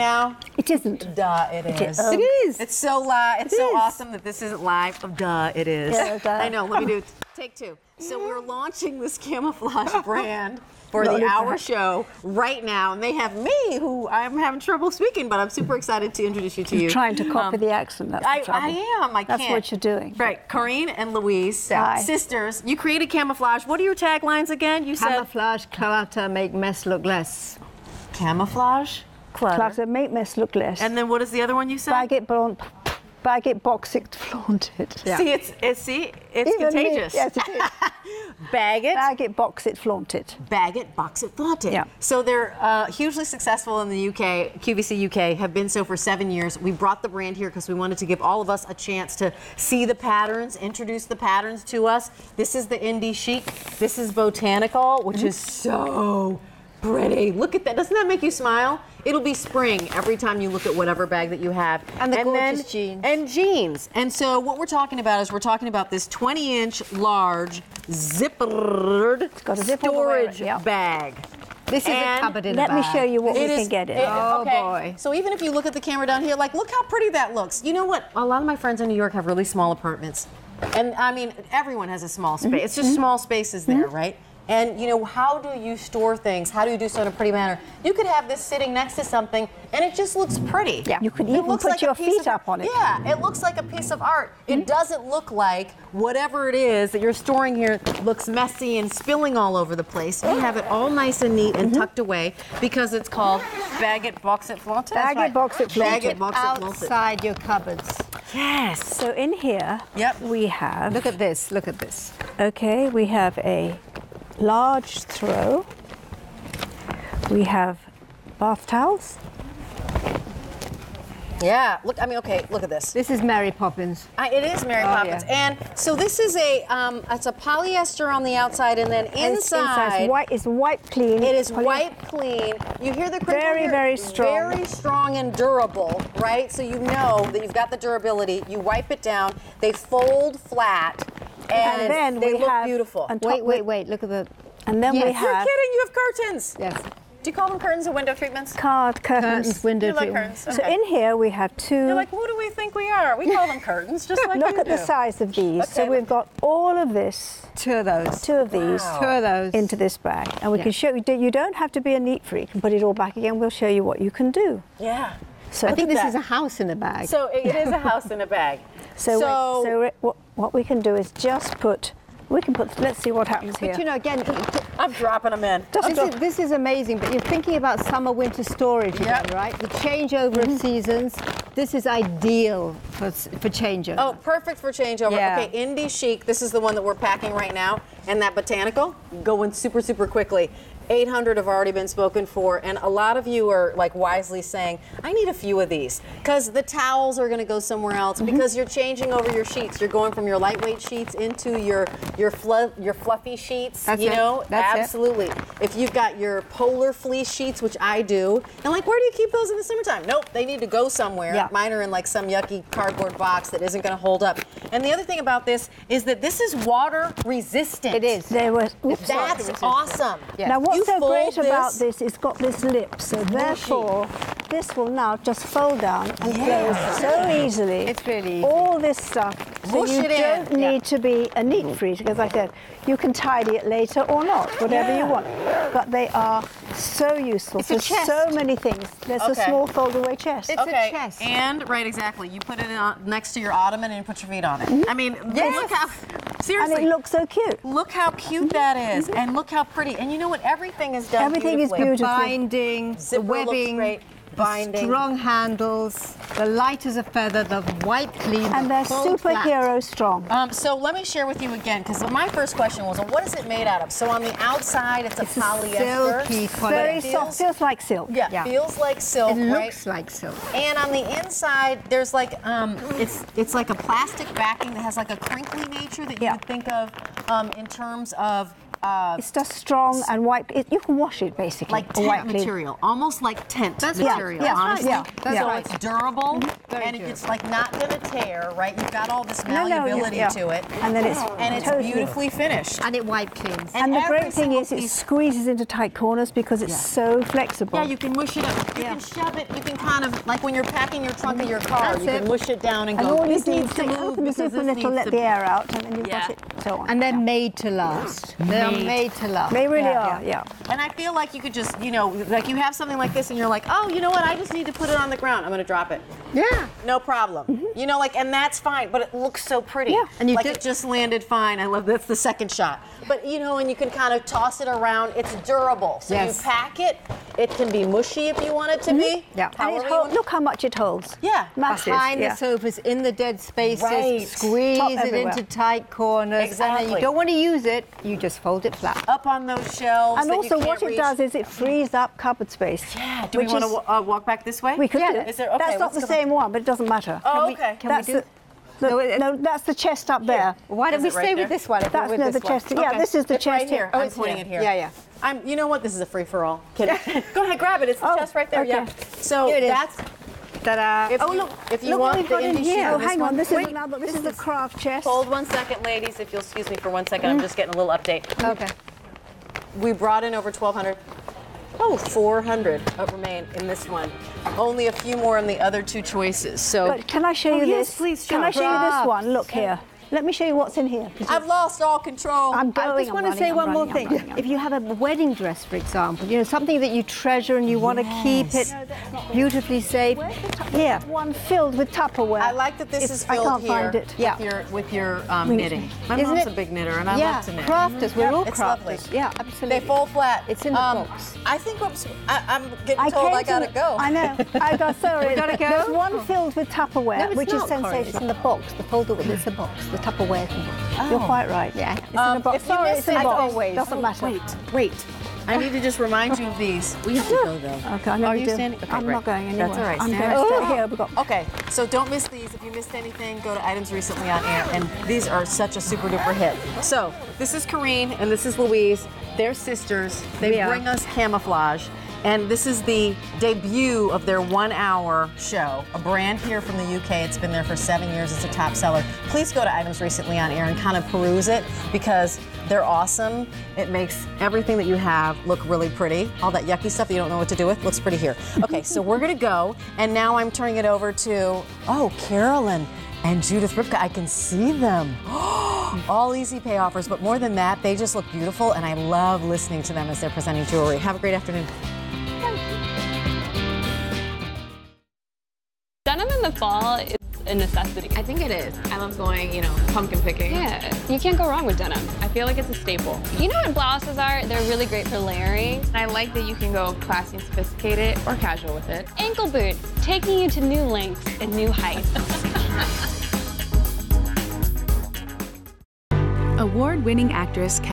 now? It isn't. Duh, it is. is. It is. It's so live. It's It so is. awesome that this isn't live. Oh, duh, it is. Yeah, duh. I know. Let me do take two. So we're launching this camouflage brand for the hour show right now, and they have me, who I'm having trouble speaking, but I'm super excited to introduce you to you. You're trying to copy Um, the accent. That's I, trouble. I am. I That's can't. what you're doing. Right. Corrine and Louise, Hi. sisters. You created camouflage. What are your taglines again? You said Camouflage, clutter, make mess look less. camouflage, clutter, Clutter, make mess look less. and then what is the other one you said? bag it, blonde, bag it, box it, flaunt it. Yeah. See, it's, it's see, it's Even me- contagious. yes, it is. Bag it, bag it, box it, flaunt it. bag it, box it, flaunt it. Yeah. So they're uh, hugely successful in the UK. QVC UK have been so for seven years. We brought the brand here because we wanted to give all of us a chance to see the patterns, introduce the patterns to us. This is the indie chic. This is botanical, which is so pretty. Look at that. Doesn't that make you smile? It'll be spring every time you look at whatever bag that you have. And the then- gorgeous jeans. And jeans. And so what we're talking about is we're talking about this 20-inch large zippered got a zip all the way around, storage yeah. bag. This is And a cupboard in the bag. Let a me show you what we It can is- get in. it- Oh, okay. boy. So even if you look at the camera down here, like, look how pretty that looks. You know what? A lot of my friends in New York have really small apartments. And I mean, everyone has a small space. Mm-hmm. It's just small spaces there, right? And you know, how do you store things? How do you do so in a pretty manner? You could have this sitting next to something and it just looks pretty. Yeah. You could It even put like your feet of- up on it. Yeah, it looks like a piece of art. Mm-hmm. It doesn't look like whatever it is that you're storing here looks messy and spilling all over the place. We have it all nice and neat Mm-hmm. and tucked away because it's called bag it, box it, flaunt it. Bag it, box it, flaunt Bag it, it. box it, flaunt it. Outside your cupboards. Yes. So in here, Yep. we have. Look at this. Look at this. Okay, we have a large throw. We have bath towels. Yeah. Look. I mean, okay. Look at this. This is Mary Poppins. I, it is Mary Oh, Poppins, yeah. and so this is a um, it's a polyester on the outside, and then And it's inside. It's white. It's white clean. It is poly- wipe clean. You hear the crinkle Very, here? very strong. Very strong and durable, right? So you know that you've got the durability. You wipe it down. They fold flat, and, And then they we look have beautiful. on Wait, wait, wait. Look at the. And then we Yes. You're have kidding? You have curtains. Yes. Do you call them curtains or window treatments? card curtains. Curtains, window You like treatment. curtains. So in here we have 2 You're like, who do we think we are? We call them curtains, just like Look you at the size of these. So we've got all of this, Two of those. two of these, Two of those. into this bag, and we Yeah. can show you. You don't have to be a neat freak and put it all back again. We'll show you what you can do. Yeah. So I think this that. is a house in a bag. So it it is a house in a bag. So, we- so we- what, what we can do is just put. We can put. Let's see what happens here. but you know, again, I'm dropping them in. This drop- is, this is amazing. But you're thinking about summer, winter storage again, Yep. right? The changeover Mm-hmm. of seasons. This is ideal for for changeover. Oh, perfect for changeover. Yeah. Okay, Indie Chic, this is the one that we're packing right now. And that Botanical, going super, super quickly. 800 have already been spoken for, and a lot of you are like wisely saying, I need a few of these because the towels are going to go somewhere else Mm-hmm. because you're changing over your sheets. You're going from your lightweight sheets into your your fluff, your fluffy sheets. That's you it. know, That's it. absolutely. If you've got your polar fleece sheets, which I do, and like, where do you keep those in the summertime? Nope, they need to go somewhere. Yeah. Mine are in like some yucky cardboard box that isn't going to hold up. And the other thing about this is that this is water resistant. It is. There was. oops, sorry. That's awesome. Yeah. Now, what's You so fold great about this- this, it's got this lip, so therefore, this will now just fold down and Yeah. close so easily. It's really easy. All this stuff. So Whoosh you it don't need to be a neat mm. freak, because like I said, you can tidy it later or not, whatever you want. But they are so useful It's a for chest. so many things. There's Okay. a small fold-away chest. It's a chest. And right, exactly. You put it on, next to your ottoman and you put your feet on it. Mm-hmm. I mean, Yes. look how seriously. and it looks so cute. Look how cute mm-hmm. that is, mm-hmm. and look how pretty. And you know what? Everything is done. Everything is beautifully. beautiful. binding, the Zipper looks webbing, great. the Binding. strong handles, the light as a feather, the white clean, And they're fold flat. superhero strong. Um, so let me share with you again, because my first question was, well, what is it made out of? So on the outside, it's a It's a polyester. silky but quality. Very feels- soft, feels like silk. Yeah, Yeah. feels like silk, It right? looks like silk. And on the inside, there's like um, it's it's like a plastic backing that has like a crinkly nature that you Yeah. would think of um, in terms of Uh, it's just strong and white. It, you can wash it basically. like or tent white clean. material, almost like tent That's material. right. Yeah, honestly. yeah, that's so right. it's durable mm-hmm. Very and durable. it's like not gonna tear, right? You've got all this No, no, yeah, malleability yeah. to it, And then it's and it's totally- beautifully finished. And it wipe cleans. And the great thing is, it squeezes into tight corners because it's Yeah. so flexible. Yeah, you can mush it up. You Yeah. can shove it. You can kind of like when you're packing your trunk of your car, That's you can mush it down and, and go. all you This needs to move open the because zipper little, let the air out, and then you've got it so on. And they're made to last. They're Made. made to love. They really Yeah. are, yeah. And I feel like you could just, you know, like you have something like this and you're like, oh, you know what? I just need to put it on the ground. I'm going to drop it. Yeah. No problem. Mm-hmm. You know, like, and that's fine, but it looks so pretty. Yeah. And you like it just landed fine. I love that's the second shot. But you know, and you can kind of toss it around. It's durable. So Yes. you pack it. It can be mushy if you want it to be. Yeah. And it you hol- want- look how much it holds. Yeah. Massive. Behind yeah. the sofas, in the dead spaces, Right. squeeze Top it everywhere. into tight corners. And then Exactly. you don't want to use it, you just fold it flat. Up on those shelves. And that you also, can't what it does is it frees up cupboard space. Yeah. Do we want is- to uh, walk back this way? We could Yeah. do it. Is there- okay, that's not the go- same one, but it doesn't matter. Oh, we- okay. can we that's do- the, the- No, it- no, that's the chest up there. Why don't Is we it right stay there? with this one? if we're That's with no, this the one? chest. Yeah, Okay. this is the It's chest right here. here. Oh, I'm it's pointing here. it here. Yeah, yeah. I'm. You know what? This is a free for all. Kidding. Go ahead, grab it. It's the Oh, chest right there. okay. Yeah. So Here it is. that's. Ta-da. If oh, you, look. if you look what want we've the got in indie here. Oh, this hang one- on. This Wait, is another. This, this is the craft chest. Hold one second, ladies. If you'll excuse me for one second, I'm mm. just getting a little update. Okay. We brought in over 1,200. Oh, 400 remain in this one. Only a few more in the other two choices. So But can I show Oh, you yes, this? please, Can I show. show you this one? Look here. Let me show you what's in here. I've lost all control. I'm I just I'm want to say I'm one more running, I'm thing. running, If you have a wedding dress, for example, you know, something that you treasure and you want to keep it beautifully safe. Here, one filled with Tupperware. I like that this It's- is filled I can't here find it. Yeah. with your with your um, knitting. My Isn't mom's it? a big knitter, and I yeah, love to knit. crafters. We're all It's crafters. lovely. Yeah, absolutely. They fold flat. It's in the um, box. I think I'm, I, I'm getting I told I gotta to, go. I know. I got sorry. gotta go? There's one filled with Tupperware, No, which not, is Corinne. sensational. It's in the box. The folder with it's a box. The Tupperware is in the box. You're quite right. Yeah. It's in Um, a box. if you Sorry, miss it's in a box. always. Doesn't matter. Wait, wait. I need to just remind you of these. We have to go though. Okay, I never Are you do. standing? Okay, I'm great. not going anywhere. That's all right. I'm Stand going to stay here. We've got Okay, so don't miss these. If you missed anything, go to items recently on air, and these are such a super duper hit. So this is Kareen and this is Louise. They're sisters. They We are. bring us camouflage. And this is the debut of their one hour show, a brand here from the UK. It's been there for seven years. It's a top seller. Please go to Items Recently on Air and kind of peruse it because they're awesome. It makes everything that you have look really pretty. All that yucky stuff that you don't know what to do with looks pretty here. Okay, so we're gonna go, and now I'm turning it over to, oh, Carolyn and Judith Ripka. I can see them. All easy pay offers, but more than that, they just look beautiful, and I love listening to them as they're presenting jewelry. Have a great afternoon. In the fall is a necessity. I think it is. I love going, you know, pumpkin picking. Yeah, you can't go wrong with denim. I feel like it's a staple. You know what blouses are? They're really great for layering. And I like that you can go classy and sophisticated or casual with it. Ankle boot, taking you to new lengths and new heights. Award winning actress